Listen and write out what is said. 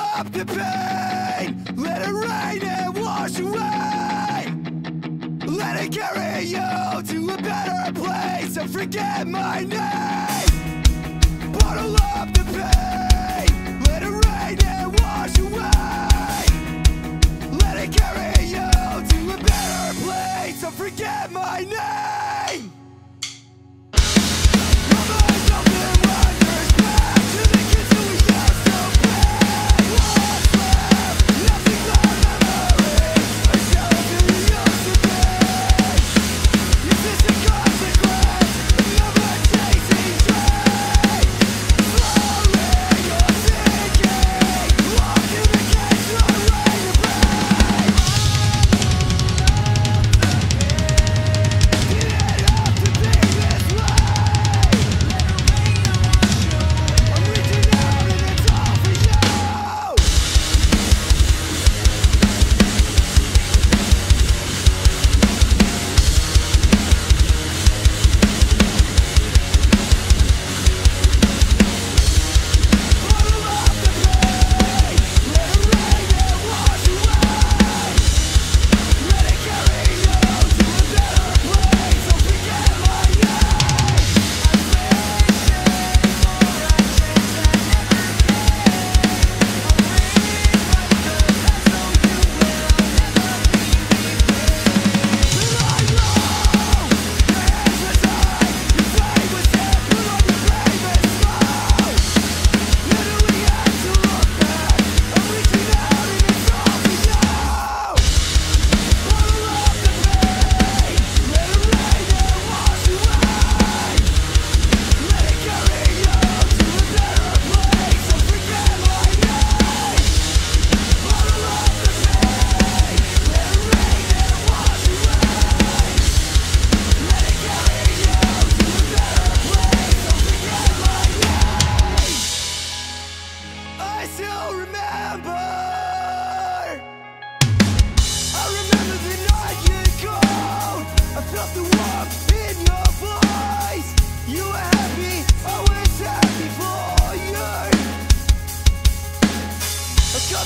up the pain. Let it rain and wash away. Let it carry you to a better place. And forget my name. Bottle up the pain. Let it rain and wash away. Let it carry you to a better place. So forget my name.